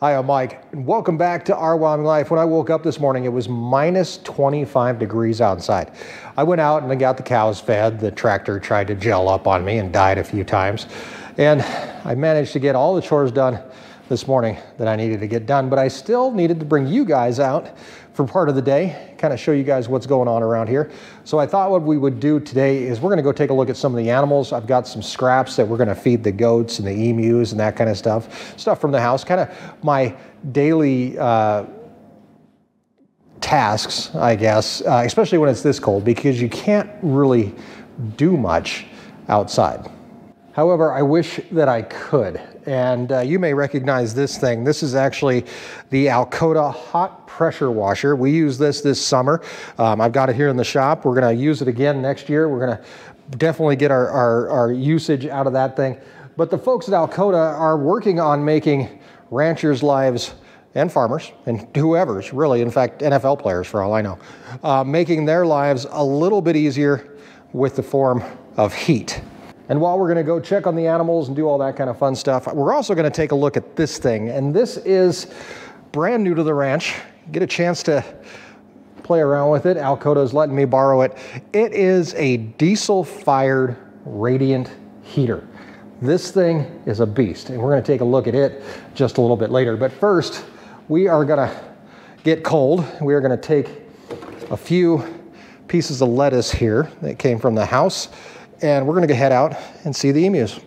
Hi, I'm Mike, and welcome back to Our Wyoming Life. When I woke up this morning, it was minus 25 degrees outside. I went out and I got the cows fed. The tractor tried to gel up on me and died a few times. And I managed to get all the chores done this morning that I needed to get done, but I still needed to bring you guys out for part of the day, kind of show you guys what's going on around here. So I thought what we would do today is we're gonna go take a look at some of the animals. I've got some scraps that we're gonna feed the goats and the emus and that kind of stuff. Stuff from the house, kind of my daily uh, tasks, I guess, uh, especially when it's this cold because you can't really do much outside. However, I wish that I could. And uh, you may recognize this thing. This is actually the Alkota hot pressure washer. We use this this summer. Um, I've got it here in the shop. We're gonna use it again next year. We're gonna definitely get our, our, our usage out of that thing. But the folks at Alkota are working on making ranchers' lives and farmers and whoever's really, in fact, NFL players for all I know, uh, making their lives a little bit easier with the form of heat. And while we're gonna go check on the animals and do all that kind of fun stuff, we're also gonna take a look at this thing. And this is brand new to the ranch. Get a chance to play around with it. Alkota's letting me borrow it. It is a diesel fired radiant heater. This thing is a beast and we're gonna take a look at it just a little bit later. But first, we are gonna get cold. We are gonna take a few pieces of lettuce here that came from the house and we're gonna go head out and see the emus.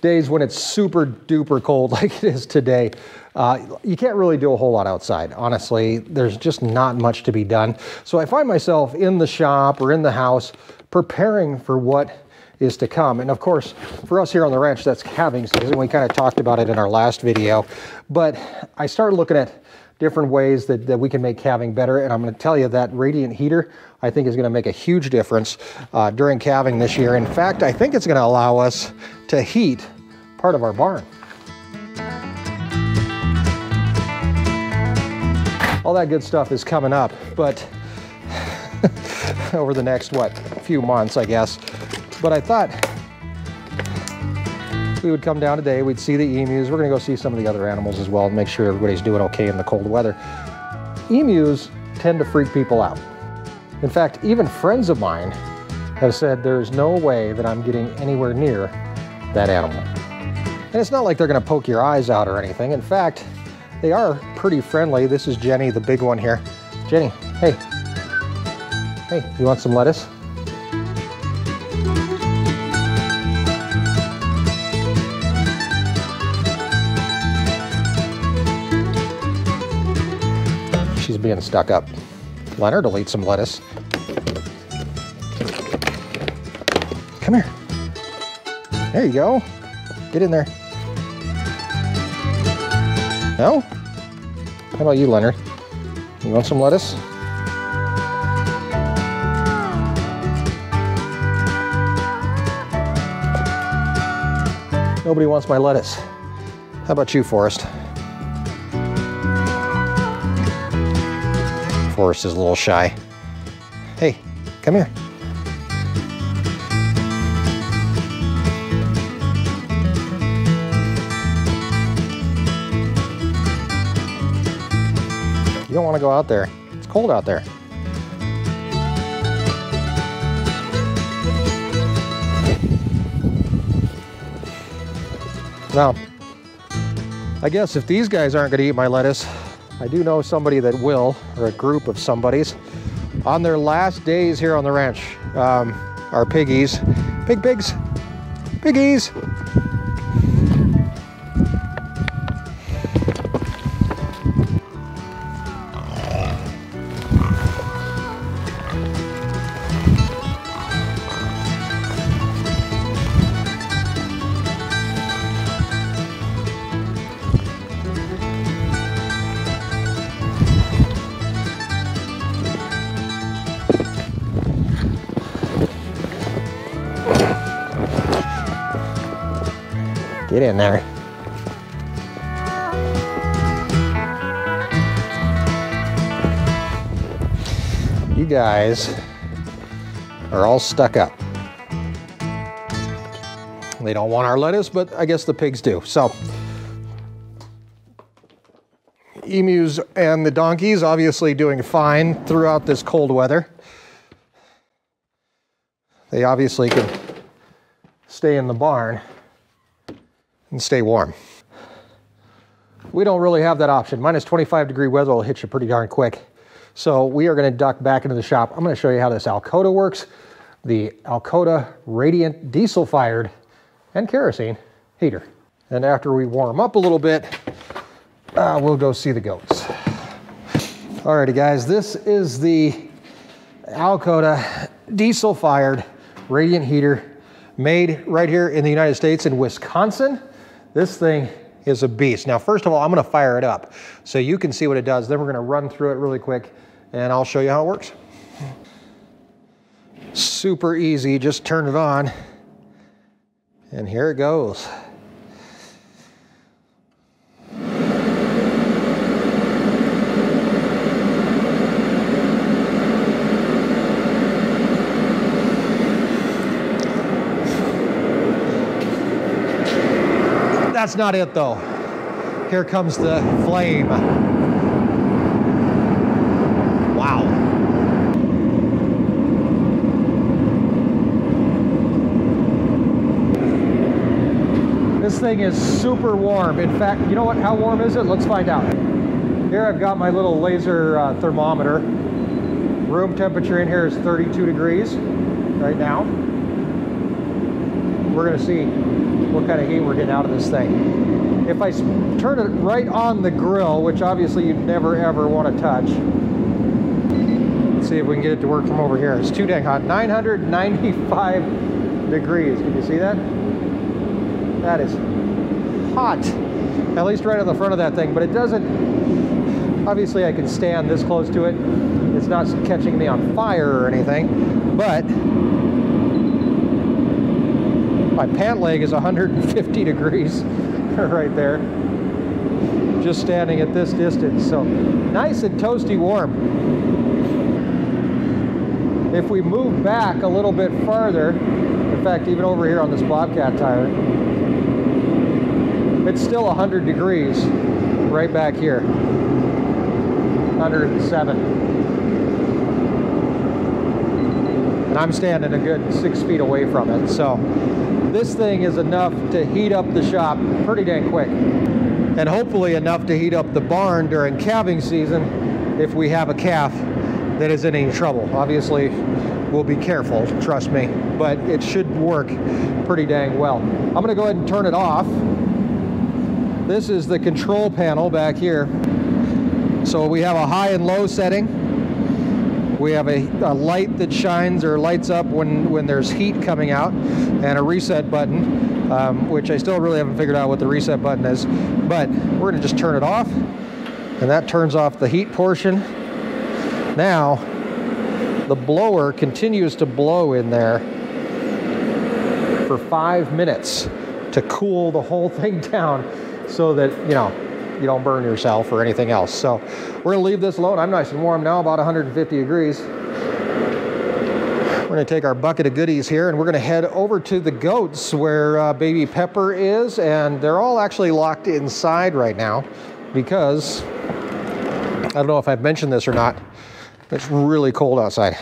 Days when it's super duper cold like it is today, uh, you can't really do a whole lot outside. Honestly, there's just not much to be done. So I find myself in the shop or in the house preparing for what is to come. And of course, for us here on the ranch, that's calving season. We kind of talked about it in our last video, but I started looking at different ways that, that we can make calving better. And I'm going to tell you that radiant heater, I think is going to make a huge difference uh, during calving this year. In fact, I think it's going to allow us to heat part of our barn. All that good stuff is coming up, but over the next, what, few months, I guess. But I thought we would come down today, we'd see the emus. We're gonna go see some of the other animals as well and make sure everybody's doing okay in the cold weather. Emus tend to freak people out. In fact, even friends of mine have said there's no way that I'm getting anywhere near that animal. And it's not like they're gonna poke your eyes out or anything. In fact, they are pretty friendly. This is Jenny, the big one here. Jenny, hey. Hey, you want some lettuce? Being stuck up. Leonard will eat some lettuce. Come here. There you go. Get in there. No? How about you, Leonard? You want some lettuce? Nobody wants my lettuce. How about you, Forrest? Forrest is a little shy. Hey, come here. You don't want to go out there. It's cold out there. Now, I guess if these guys aren't going to eat my lettuce, I do know somebody that will, or a group of somebodies. On their last days here on the ranch, um, our piggies, pig pigs, piggies, Get in there. You guys are all stuck up. They don't want our lettuce, but I guess the pigs do. So emus and the donkeys obviously doing fine throughout this cold weather. They obviously can stay in the barn and stay warm. We don't really have that option. Minus 25 degree weather will hit you pretty darn quick. So we are gonna duck back into the shop. I'm gonna show you how this Alkota works. The Alkota Radiant diesel fired and kerosene heater. And after we warm up a little bit, uh, we'll go see the goats. Alrighty guys, this is the Alkota diesel fired radiant heater made right here in the United States in Wisconsin. This thing is a beast. Now, first of all, I'm gonna fire it up so you can see what it does. Then we're gonna run through it really quick and I'll show you how it works. Super easy, just turn it on and here it goes. That's not it though. Here comes the flame. Wow. This thing is super warm. In fact, you know what? How warm is it? Let's find out. Here I've got my little laser uh, thermometer. Room temperature in here is 32 degrees right now. We're gonna see what kind of heat we're getting out of this thing. If I turn it right on the grill, which obviously you'd never ever want to touch, let's see if we can get it to work from over here. It's too dang hot. 995 degrees. Can you see that? That is hot. At least right on the front of that thing, but it doesn't, obviously I can stand this close to it. It's not catching me on fire or anything, but my pant leg is 150 degrees right there. Just standing at this distance. So nice and toasty warm. If we move back a little bit farther, in fact, even over here on this Bobcat tire, it's still 100 degrees right back here. 107. And I'm standing a good six feet away from it. So this thing is enough to heat up the shop pretty dang quick. And hopefully enough to heat up the barn during calving season if we have a calf that is in any trouble. Obviously, we'll be careful, trust me, but it should work pretty dang well. I'm gonna go ahead and turn it off. This is the control panel back here. So we have a high and low setting. We have a, a, light that shines or lights up when, when there's heat coming out and a reset button, um, which I still really haven't figured out what the reset button is. But we're gonna just turn it off and that turns off the heat portion. Now, the blower continues to blow in there for five minutes to cool the whole thing down so that, you know, you don't burn yourself or anything else. So we're gonna leave this alone. I'm nice and warm now, about 150 degrees. We're gonna take our bucket of goodies here and we're gonna head over to the goats where uh, baby Pepper is and they're all actually locked inside right now because, I don't know if I've mentioned this or not, it's really cold outside.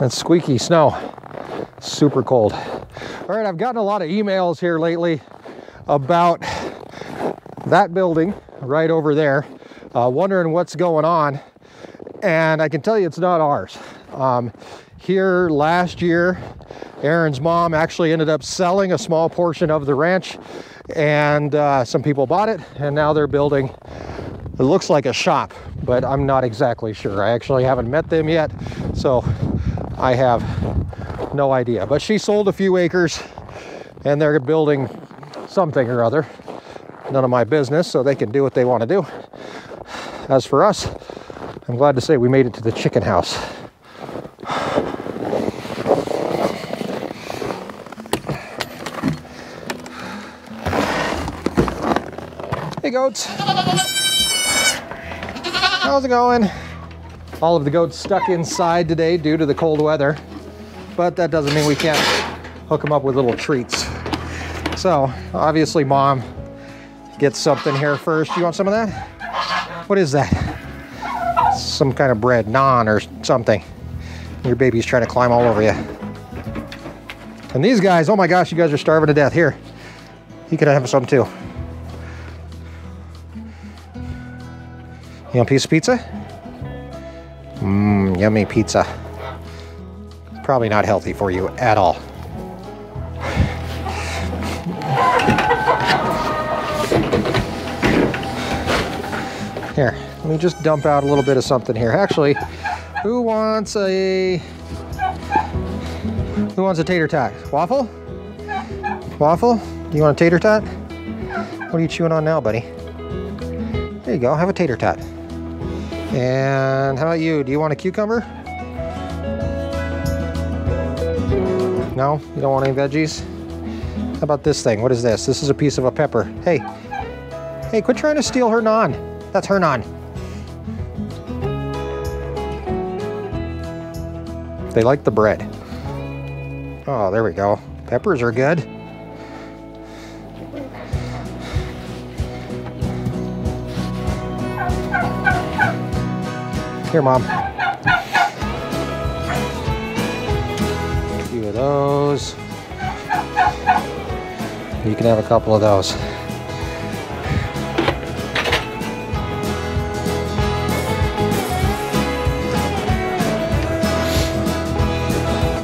That's squeaky snow. Super cold. All right, I've gotten a lot of emails here lately about that building right over there, uh, wondering what's going on. And I can tell you it's not ours. Um, here last year, Erin's mom actually ended up selling a small portion of the ranch and uh, some people bought it and now they're building, it looks like a shop, but I'm not exactly sure. I actually haven't met them yet. So I have no idea. But she sold a few acres and they're building something or other. None of my business, so they can do what they want to do. As for us, I'm glad to say we made it to the chicken house. Hey, goats. How's it going? All of the goats stuck inside today due to the cold weather, but that doesn't mean we can't hook them up with little treats. So, obviously, mom gets something here first. You want some of that? What is that? Some kind of bread, naan or something. Your baby's trying to climb all over you. And these guys, oh my gosh, you guys are starving to death. Here, you can have some too. You want a piece of pizza? Mmm, yummy pizza. Probably not healthy for you at all. Here, let me just dump out a little bit of something here. Actually, who wants a who wants a tater tot? Waffle? Waffle? Do you want a tater tot? What are you chewing on now, buddy? There you go, have a tater tot. And how about you? Do you want a cucumber? No? You don't want any veggies? How about this thing? What is this? This is a piece of a pepper. Hey, hey, quit trying to steal her naan. That's her naan. They like the bread. Oh, there we go. Peppers are good. Here, Mom. A few of those. You can have a couple of those.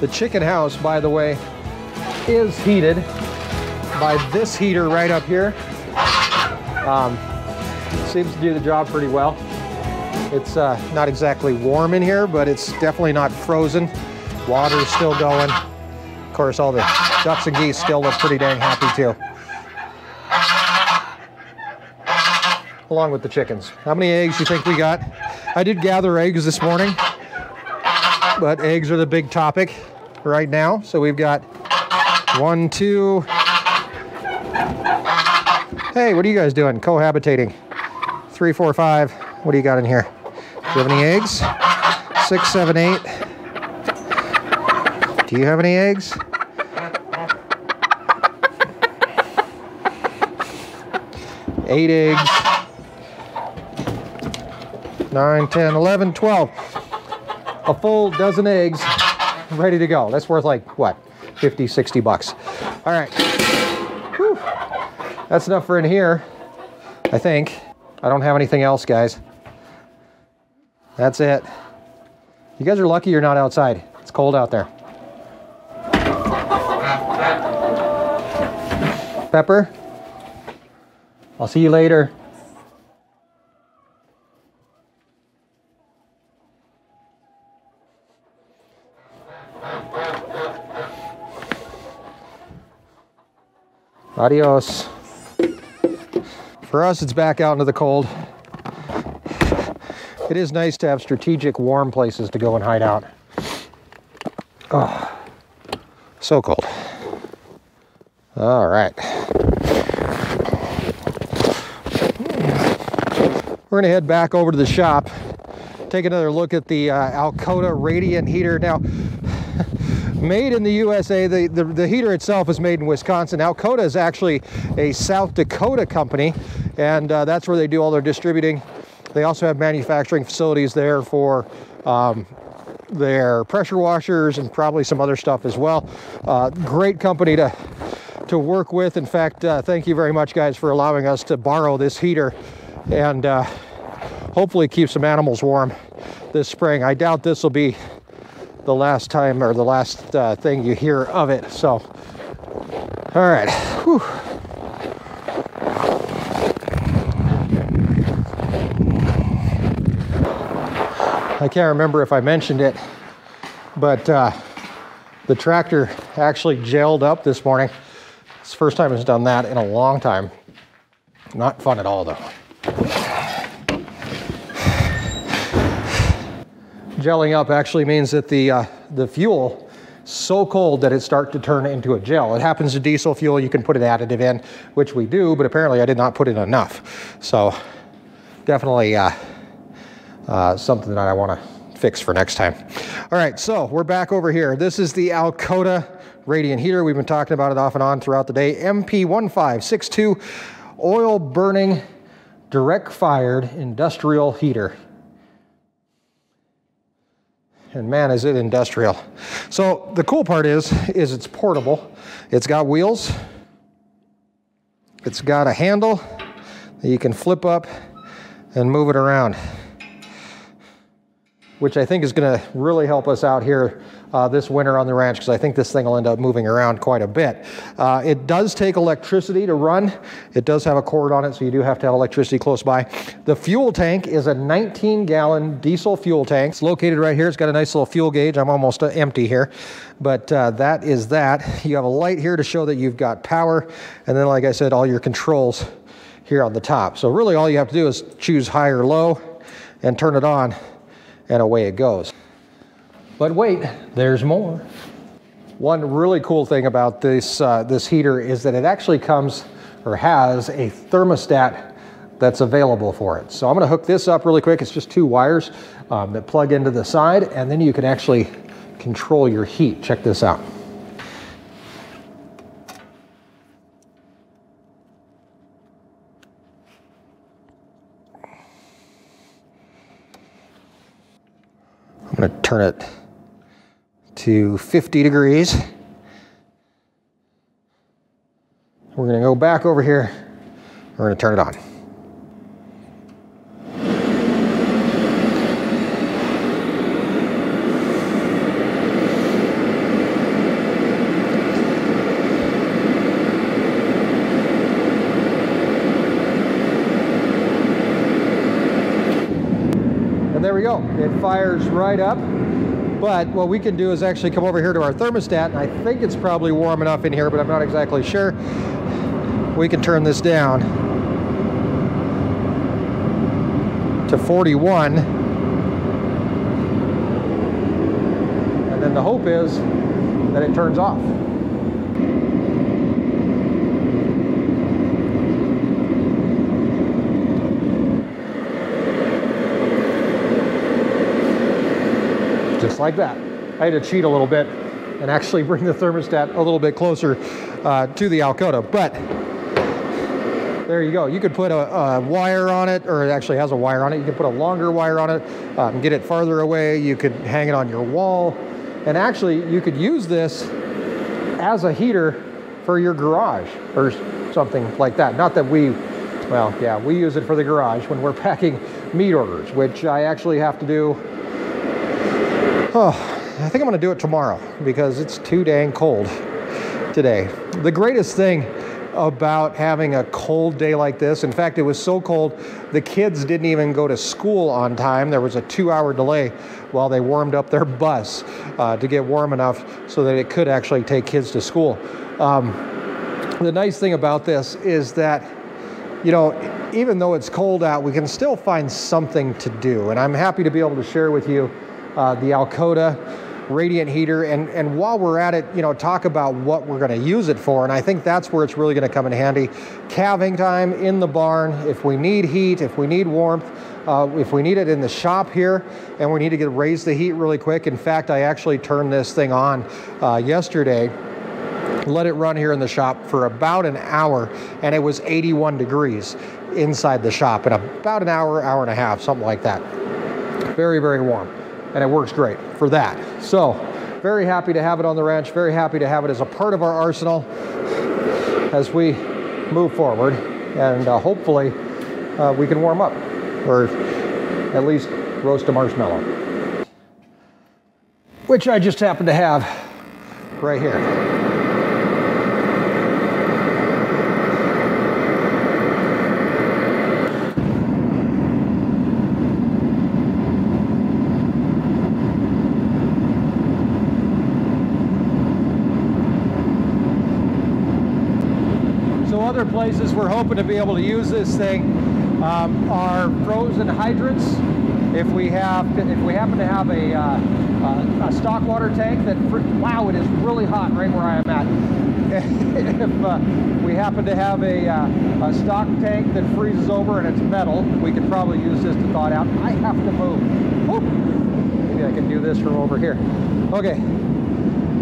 The chicken house, by the way, is heated by this heater right up here. Um, seems to do the job pretty well. It's uh, not exactly warm in here, but it's definitely not frozen. Water's still going. Of course, all the ducks and geese still look pretty dang happy too. Along with the chickens. How many eggs do you think we got? I did gather eggs this morning, but eggs are the big topic right now. So we've got one, two. Hey, what are you guys doing? Cohabitating. Three, four, five. What do you got in here? Do you have any eggs? Six, seven, eight. Do you have any eggs? Eight eggs. Nine, ten, eleven, twelve. A full dozen eggs ready to go. That's worth like, what, 50, 60 bucks. All right. Whew. That's enough for in here, I think. I don't have anything else, guys. That's it. You guys are lucky you're not outside. It's cold out there. Pepper, I'll see you later. Adios. For us, it's back out into the cold. It is nice to have strategic warm places to go and hide out. Oh, so cold. All right. We're gonna head back over to the shop, take another look at the uh, Alkota radiant heater. Now, made in the USA. The, the, the, heater itself is made in Wisconsin. Alkota is actually a South Dakota company, and uh, that's where they do all their distributing. They also have manufacturing facilities there for um, their pressure washers and probably some other stuff as well. Uh, great company to to work with. In fact, uh, thank you very much, guys, for allowing us to borrow this heater and uh, hopefully keep some animals warm this spring. I doubt this will be the last time or the last uh, thing you hear of it. So, all right. Whew. I can't remember if I mentioned it, but uh, the tractor actually gelled up this morning. It's the first time it's done that in a long time. Not fun at all, though. gelling up actually means that the, uh, the fuel so cold that it starts to turn into a gel. It happens to diesel fuel, you can put an additive in, which we do, but apparently I did not put in enough. So definitely uh, uh, something that I want to fix for next time. All right, so we're back over here. This is the Alkota radiant heater. We've been talking about it off and on throughout the day. MP1562 oil burning direct fired industrial heater. And man, is it industrial. So the cool part is, is it's portable. It's got wheels. It's got a handle that you can flip up and move it around, which I think is gonna really help us out here uh, this winter on the ranch because I think this thing will end up moving around quite a bit. Uh, it does take electricity to run. It does have a cord on it, so you do have to have electricity close by. The fuel tank is a 19 gallon diesel fuel tank. It's located right here. It's got a nice little fuel gauge. I'm almost uh, empty here, but uh, that is that. You have a light here to show that you've got power. And then, like I said, all your controls here on the top. So really all you have to do is choose high or low and turn it on and away it goes. But wait, there's more. One really cool thing about this, uh, this heater is that it actually comes or has a thermostat that's available for it. So I'm gonna hook this up really quick. It's just two wires um, that plug into the side and then you can actually control your heat. Check this out. I'm gonna turn it to 50 degrees. We're gonna go back over here. We're gonna turn it on. Go. It fires right up. But what we can do is actually come over here to our thermostat, and I think it's probably warm enough in here, but I'm not exactly sure. We can turn this down to 41. And then the hope is that it turns off. Just like that. I had to cheat a little bit and actually bring the thermostat a little bit closer uh, to the Alkota, but there you go. You could put a, a, wire on it, or it actually has a wire on it. You can put a longer wire on it um, get it farther away. You could hang it on your wall. And actually, you could use this as a heater for your garage or something like that. Not that we, well, yeah, we use it for the garage when we're packing meat orders, which I actually have to do Oh, I think I'm gonna do it tomorrow because it's too dang cold today. The greatest thing about having a cold day like this, in fact, it was so cold, the kids didn't even go to school on time. There was a two hour delay while they warmed up their bus uh, to get warm enough so that it could actually take kids to school. Um, the nice thing about this is that, you know, even though it's cold out, we can still find something to do. And I'm happy to be able to share with you the Alkota radiant heater. And, and while we're at it, you know, talk about what we're going to use it for. And I think that's where it's really going to come in handy. Calving time in the barn, if we need heat, if we need warmth, uh, if we need it in the shop here and we need to get raise the heat really quick. In fact, I actually turned this thing on uh, yesterday let it run here in the shop for about an hour and it was 81 degrees inside the shop in about an hour, hour and a half, something like that. Very, very warm and it works great for that. So very happy to have it on the ranch, very happy to have it as a part of our arsenal as we move forward and uh, hopefully uh, we can warm up or at least roast a marshmallow, which I just happen to have right here. Other places we're hoping to be able to use this thing um, are frozen hydrants. If we have, if we happen to have a, uh, uh, a stock water tank that, wow, it is really hot right where I am at. if uh, we happen to have a, uh, a, stock tank that freezes over and it's metal, we could probably use this to thaw it out. I have to move. Maybe I can do this from over here. Okay,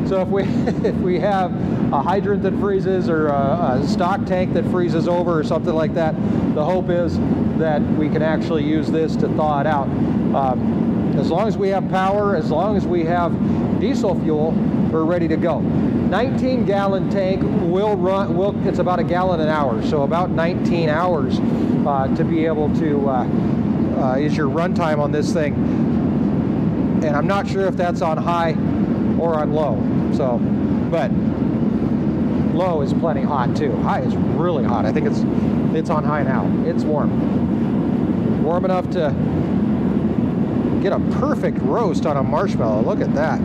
so if we if we have a hydrant that freezes or a, a, stock tank that freezes over or something like that, the hope is that we can actually use this to thaw it out. Um, as long as we have power, as long as we have diesel fuel, we're ready to go. 19 gallon tank will run, will, it's about a gallon an hour, so about 19 hours uh, to be able to, uh, uh, is your runtime on this thing. And I'm not sure if that's on high or on low. So, but low is plenty hot too. High is really hot. I think it's it's on high now. It's warm. Warm enough to get a perfect roast on a marshmallow. Look at that.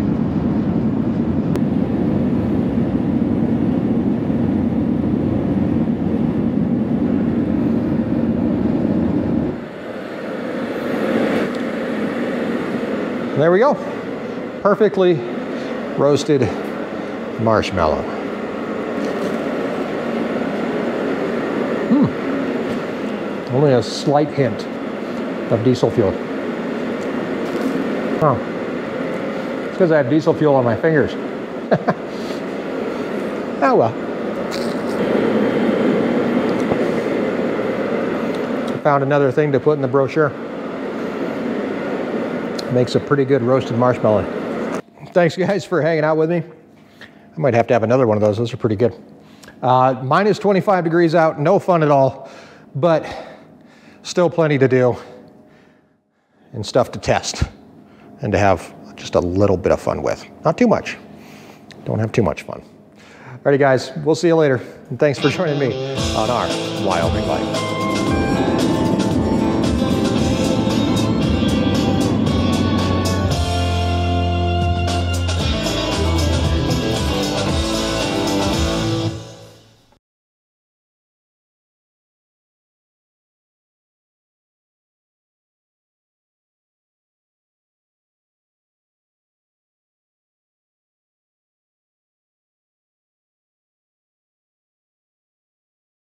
There we go. Perfectly roasted marshmallow. Hmm. Only a slight hint of diesel fuel. Oh. It's because I have diesel fuel on my fingers. oh well. Found another thing to put in the brochure. Makes a pretty good roasted marshmallow. Thanks, guys, for hanging out with me. I might have to have another one of those. Those are pretty good. Uh, minus 25 degrees out, no fun at all, but still plenty to do and stuff to test and to have just a little bit of fun with. Not too much. Don't have too much fun. Alrighty, guys, we'll see you later. And thanks for joining me on our Wyoming Life.